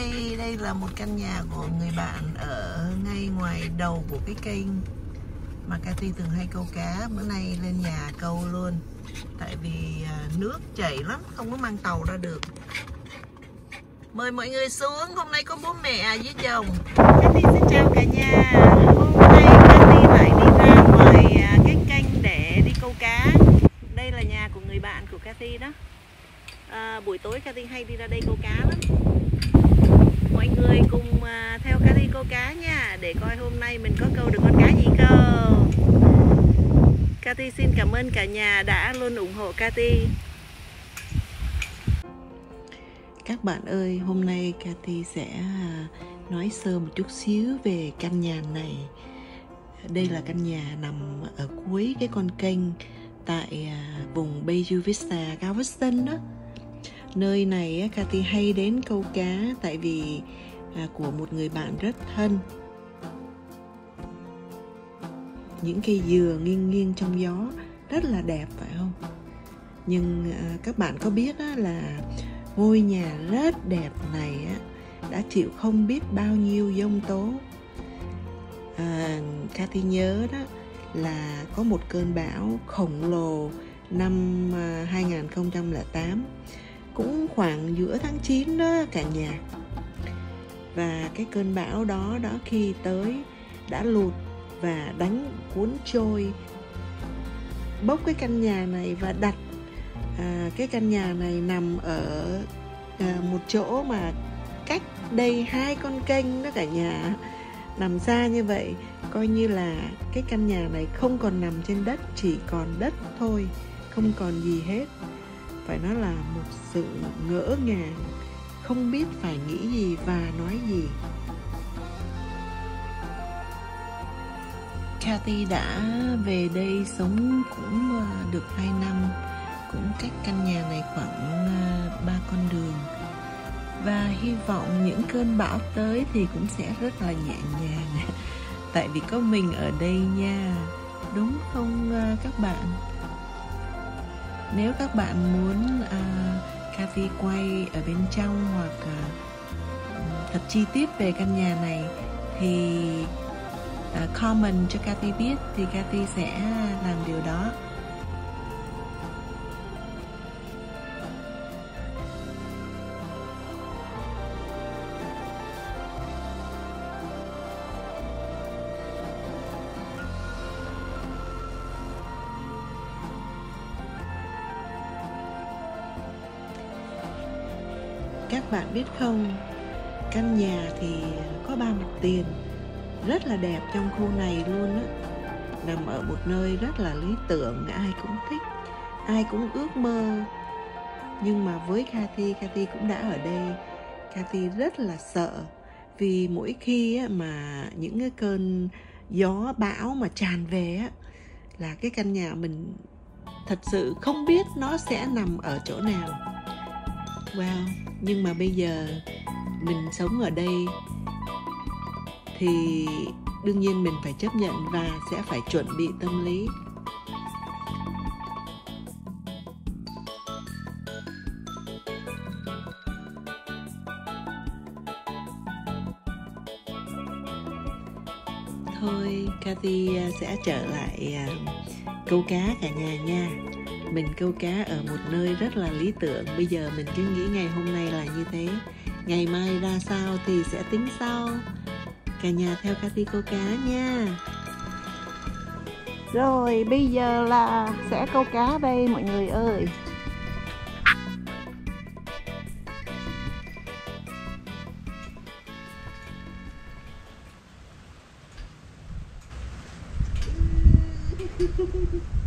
đây đây là một căn nhà của người bạn ở ngay ngoài đầu của cái kênh mà Cathy thường hay câu cá. Bữa nay lên nhà câu luôn. Tại vì à, nước chảy lắm không có mang tàu ra được. Mời mọi người xuống hôm nay có bố mẹ với chồng. Cathy xin chào cả nhà. Hôm nay Cathy lại đi ra ngoài à, cái kênh để đi câu cá. Đây là nhà của người bạn của Cathy đó. À, buổi tối Cathy hay đi ra đây câu cá lắm mọi người cùng à, theo Cathy câu cá nha, để coi hôm nay mình có câu được con cá gì không. Cathy xin cảm ơn cả nhà đã luôn ủng hộ Cathy các bạn ơi, hôm nay Cathy sẽ à, nói sơ một chút xíu về căn nhà này. Đây là căn nhà nằm ở cuối cái con kênh tại à, vùng Bayview Vista, Galveston đó nơi này Cathy hay đến câu cá tại vì à, của một người bạn rất thân. Những cây dừa nghiêng nghiêng trong gió rất là đẹp phải không? Nhưng à, các bạn có biết á, là ngôi nhà rất đẹp này á, đã chịu không biết bao nhiêu giông tố. À, Cathy nhớ đó là có một cơn bão khổng lồ năm à, 2008 cũng khoảng giữa tháng 9 đó cả nhà. Và cái cơn bão đó đó khi tới đã lụt và đánh cuốn trôi bốc cái căn nhà này và đặt à, cái căn nhà này nằm ở à, một chỗ mà cách đây hai con kênh đó cả nhà. Nằm xa như vậy coi như là cái căn nhà này không còn nằm trên đất chỉ còn đất thôi không còn gì hết phải nói là một sự ngỡ ngàng, không biết phải nghĩ gì và nói gì. Cathy đã về đây sống cũng ờ, được 2 năm, cũng cách căn nhà này khoảng ờ, ba con đường. Và hy vọng những cơn bão tới thì cũng sẽ rất là nhẹ nhàng. Tại vì có mình ở đây nha. Đúng không ờ, các bạn? Nếu các bạn muốn à, uh, Cathy quay ở bên trong hoặc uh, thật chi tiết về căn nhà này thì uh, comment cho Cathy biết thì Cathy sẽ làm điều đó. Các bạn biết không? Căn nhà thì có ba mặt tiền rất là đẹp trong khu này luôn á. Nằm ở một nơi rất là lý tưởng ai cũng thích ai cũng ước mơ. Nhưng mà với Cathy Cathy cũng đã ở đây. Cathy rất là sợ vì mỗi khi á, mà những cái cơn gió bão mà tràn về á là cái căn nhà mình thật sự không biết nó sẽ nằm ở chỗ nào wow. Nhưng mà bây giờ mình sống ở đây thì đương nhiên mình phải chấp nhận và sẽ phải chuẩn bị tâm lý. Thôi à, sẽ trở lại à, câu cá cả nhà nha. Mình câu cá ở một nơi rất là lý tưởng. Bây giờ mình cứ nghĩ ngày hôm nay là như thế. Ngày mai ra sao thì sẽ tính sau. Cả nhà theo Cathy câu cá nha. Rồi, bây giờ là sẽ câu cá đây, mọi người ơi. Ha ha ha ha.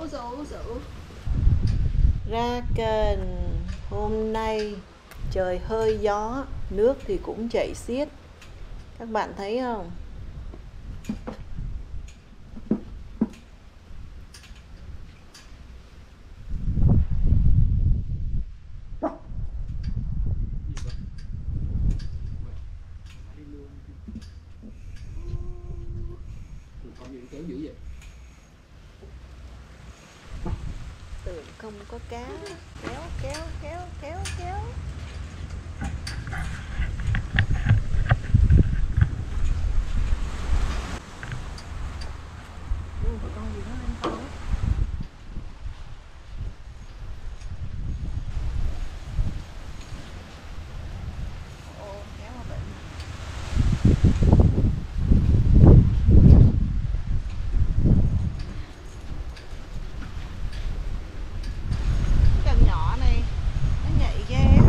rủ rủ ra kênh hôm nay trời hơi gió, nước thì cũng chảy xiết. Các bạn thấy không? Không có cá. Kéo kéo kéo kéo kéo Ui, con gì nó lên to quá. Ồ, kéo mà bệnh. Cái cần nhỏ này nó nhạy ghê á.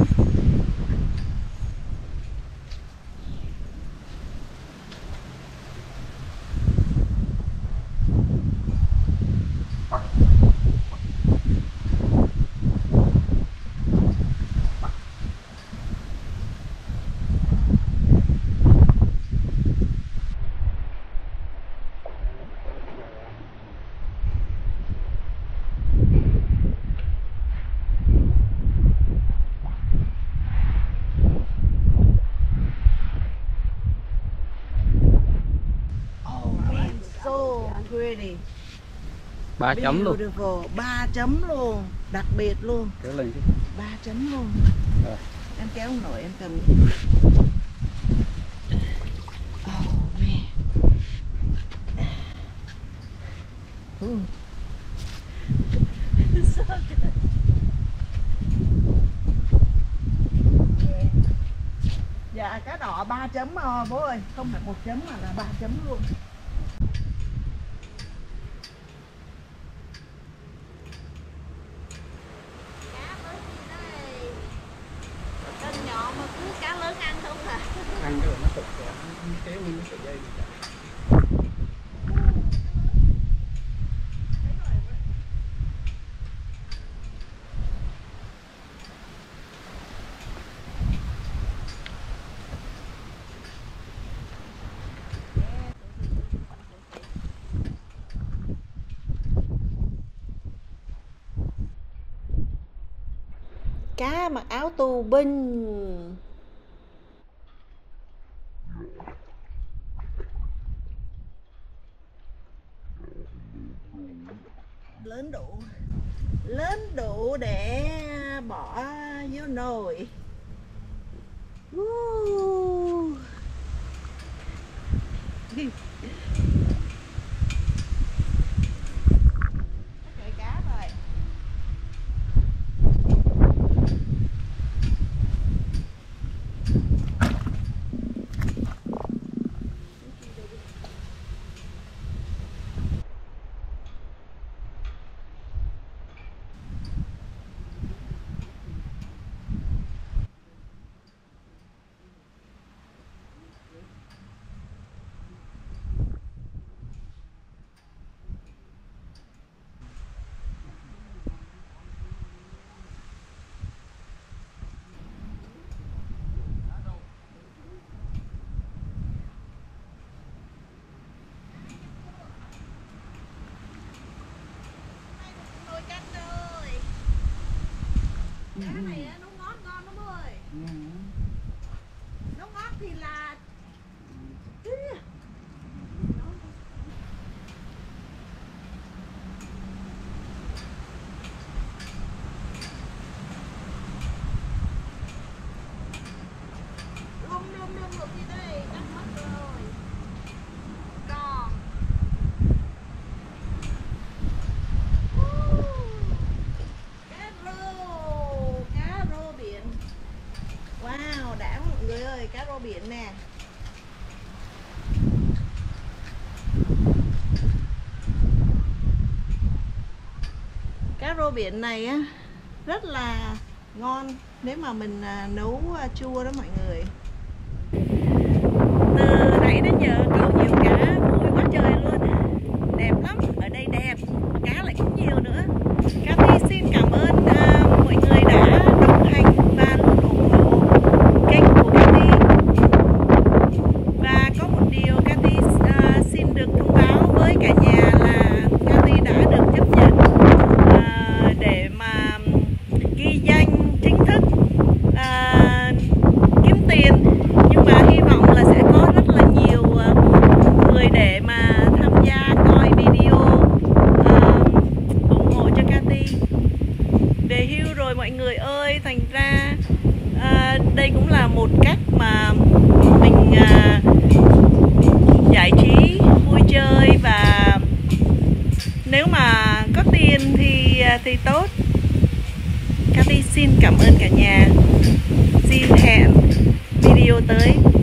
Oh man, so pretty ba chấm luôn Beautiful. ba chấm luôn đặc biệt luôn kéo lên chứ ba chấm luôn Rồi. em kéo không nổi em cầm oh man Ooh. so good. Yeah. dạ cá đỏ ba chấm ờ, bố ơi không phải một chấm mà là ba chấm luôn cá mới gì đây cân nhỏ mà cứ cá lớn ăn không à ăn cái là nó tụt ra nó kéo nguyên cái sợi dây này cá mặc áo tù binh lớn đủ lớn đủ để bỏ vô nồi Woo. Trời cá rồi nồi canh rồi cá này á, nó ngót ngon lắm ơi. Nó ngót thì là lum lum lum lum gì đây cắt mất rồi còn cá rô cá rô biển Wow, đã mọi người ơi, cá rô biển nè Cá rô biển này á rất là ngon nếu mà mình à, nấu à, chua đó mọi người. Từ nãy đến giờ câu nhiều cá vui quá trời luôn Đẹp lắm, ở đây đẹp, cá lại cũng nhiều nữa Cathy xin cảm ơn à, rồi mọi người ơi. Thành ra à, đây cũng là một cách mà mình à, giải trí vui chơi và nếu mà có tiền thì à, thì tốt. Cathy xin cảm ơn cả nhà. Xin hẹn video tới.